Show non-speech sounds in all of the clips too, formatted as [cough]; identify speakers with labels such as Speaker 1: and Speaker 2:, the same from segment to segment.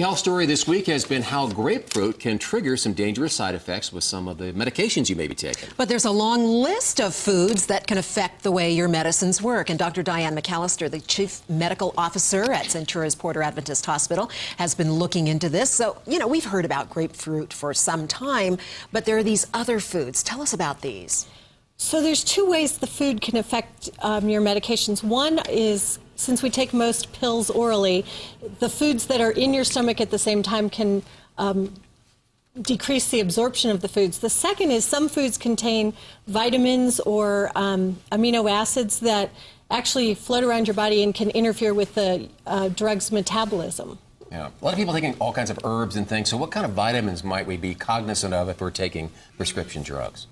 Speaker 1: The health story this week has been how grapefruit can trigger some dangerous side effects with some of the medications you may be taking.
Speaker 2: But there's a long list of foods that can affect the way your medicines work. And Dr. Dianne McCallister, the chief medical officer at Centura's Porter Adventist Hospital, has been looking into this. So, you know, we've heard about grapefruit for some time, but there are these other foods. Tell us about these.
Speaker 3: So there's two ways the food can affect um, your medications. One is since we take most pills orally, the foods that are in your stomach at the same time can um, decrease the absorption of the foods. The second is some foods contain vitamins or um, amino acids that actually float around your body and can interfere with the uh, drug's metabolism.
Speaker 1: Yeah. A lot of people taking all kinds of herbs and things. So, what kind of vitamins might we be cognizant of if we're taking prescription drugs?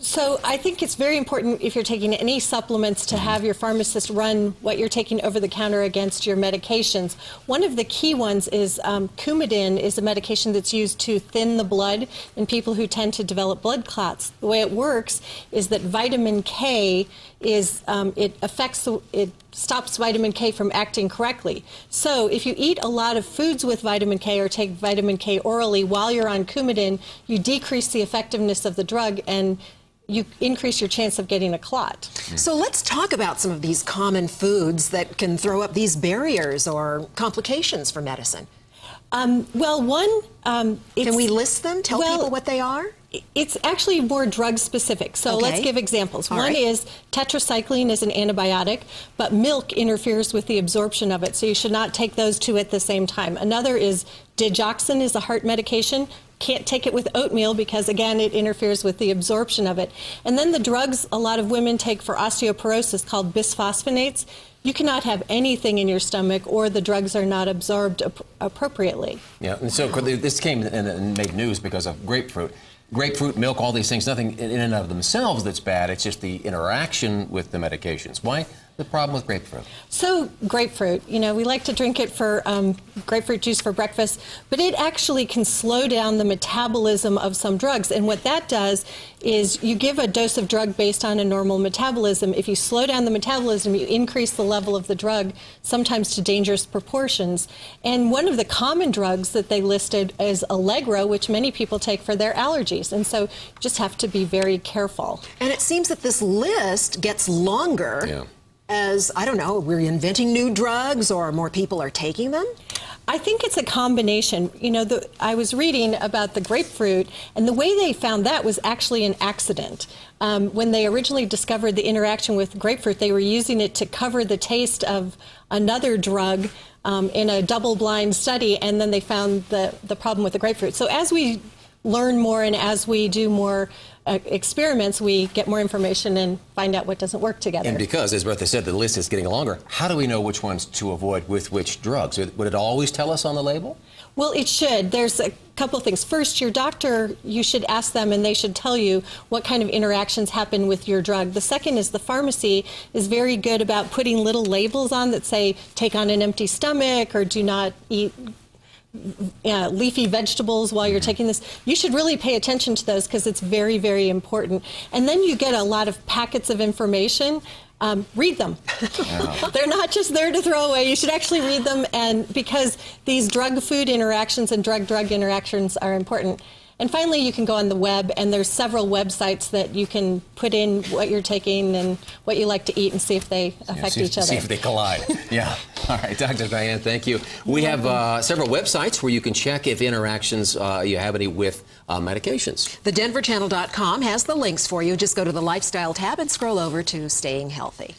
Speaker 3: So I think it's very important if you're taking any supplements to have your pharmacist run what you're taking over the counter against your medications. One of the key ones is um, Coumadin is a medication that's used to thin the blood in people who tend to develop blood clots. The way it works is that vitamin K is um, it affects the, it stops vitamin K from acting correctly. So if you eat a lot of foods with vitamin K or take vitamin K orally while you're on Coumadin, you decrease the effectiveness of the drug and you increase your chance of getting a clot.
Speaker 2: So let's talk about some of these common foods that can throw up these barriers or complications for medicine.
Speaker 3: Um, well, one. Um,
Speaker 2: can we list them? Tell
Speaker 3: well,
Speaker 2: people what they are?
Speaker 3: It's actually more drug specific. So okay. let's give examples. All One right. is tetracycline is an antibiotic, but milk interferes with the absorption of it, so you should not take those two at the same time. Another is digoxin is a heart medication. Can't take it with oatmeal because again it interferes with the absorption of it. And then the drugs a lot of women take for osteoporosis called bisphosphonates. You cannot have anything in your stomach or the drugs are not absorbed ap appropriately.
Speaker 1: Yeah, and so this came and made news because of grapefruit grapefruit, milk, all these things, nothing in and of themselves that's bad. It's just the interaction with the medications. Why the problem with grapefruit?
Speaker 3: So, grapefruit, you know, we like to drink it for um, grapefruit juice for breakfast, but it actually can slow down the metabolism of some drugs. And what that does is you give a dose of drug based on a normal metabolism. If you slow down the metabolism, you increase the level of the drug, sometimes to dangerous proportions. And one of the common drugs that they listed is Allegra, which many people take for their allergies. And so you just have to be very careful.
Speaker 2: And it seems that this list gets longer. Yeah as, I don't know, we're inventing new drugs or more people are taking them?
Speaker 3: I think it's a combination. You know, the, I was reading about the grapefruit, and the way they found that was actually an accident. Um, when they originally discovered the interaction with grapefruit, they were using it to cover the taste of another drug um, in a double-blind study, and then they found the, the problem with the grapefruit. So as we learn more and as we do more uh, experiments, we get more information and find out what doesn't work together.
Speaker 1: And because, as Bertha said, the list is getting longer, how do we know which ones to avoid with which drugs? Would it always tell us on the label?
Speaker 3: Well, it should. There's a couple things. First, your doctor, you should ask them and they should tell you what kind of interactions happen with your drug. The second is the pharmacy is very good about putting little labels on that say take on an empty stomach or do not eat uh, leafy vegetables while you're taking this, you should really pay attention to those because it's very, very important. And then you get a lot of packets of information. Um, read them. [laughs] They're not just there to throw away. You should actually read them, and because these drug-food interactions and drug-drug interactions are important. And finally, you can go on the web, and there's several websites that you can put in what you're taking and what you like to eat and see if they affect yeah,
Speaker 1: see,
Speaker 3: each other.
Speaker 1: See if they collide. [laughs] yeah. All right, Dr. Dianne, thank you. We have uh, several websites where you can check if interactions uh, you have any with uh, medications.
Speaker 2: TheDenverChannel.com has the links for you. Just go to the Lifestyle tab and scroll over to Staying Healthy.